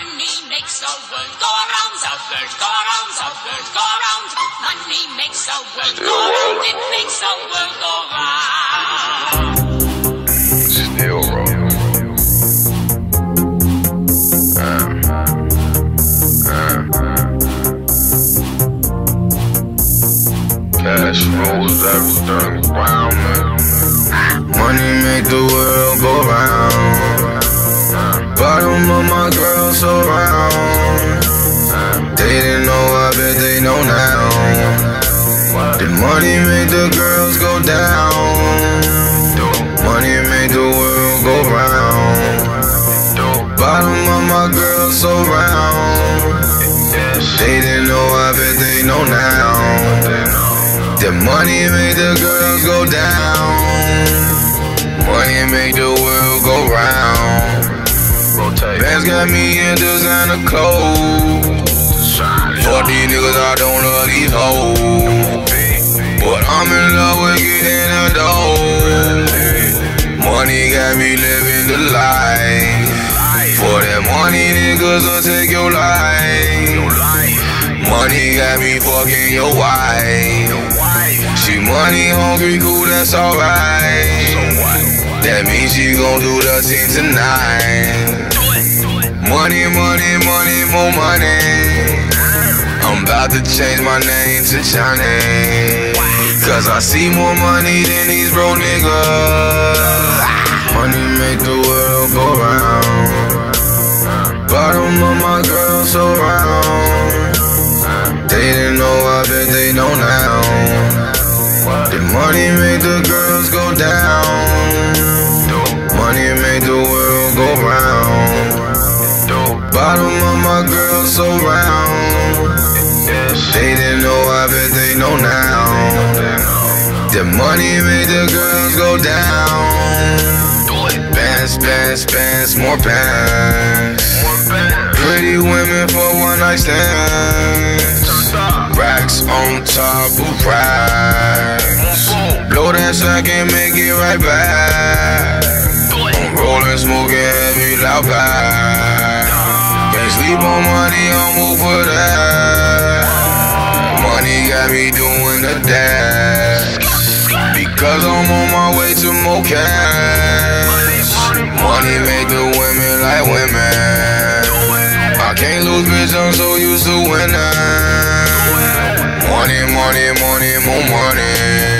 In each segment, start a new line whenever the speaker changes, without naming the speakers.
Money makes the world go around, the world go around, the world go around. Money makes the world go it makes the world go round.
Still wrong. Cash everything around me. Money make the world go round. Money make the girls go down. Money make the world go round. Bottom of my girls so round. They didn't know, I bet they know now. The money make the girls go down. Money make the world go round. Bands got me in designer clothes. For these niggas, I don't love these hoes. Money got me living the life. For that money, niggas will take your life. Money got me fucking your wife. She money hungry, cool, that's alright. That means she gon' do the thing tonight. Money, money, money, more money. I'm about to change my name to Johnny. Cause I see more money than these bro niggas. Money make the girls go down. Money make the world go round. Bottom of my girls so round. They didn't know, I bet they know now. The money made the girls go down. Bands, bands, bands, more bands. Pretty women for one night stands. Racks on top of racks. Blow that sack and make it right back. I'm rolling, smoking heavy, loud back. Can't sleep on money, I'm move for that. Money got me doing the dash. Because I'm on my way to more cash. Money make the women like women. I can't lose, bitch, I'm so used to winning. Money, money, money, more money.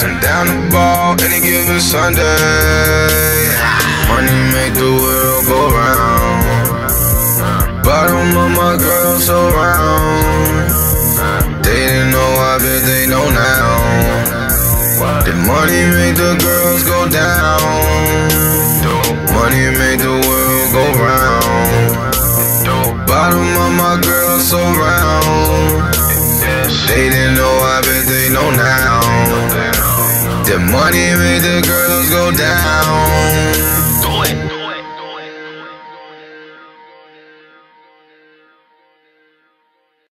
Down the ball any given Sunday. Money make the world go round. Bottom of my girls so round. They didn't know, I bet they know now. The money make the girls go down. Money make the world go round. Bottom of my girls so round. They didn't know, I bet they know now. The money made the girls go down.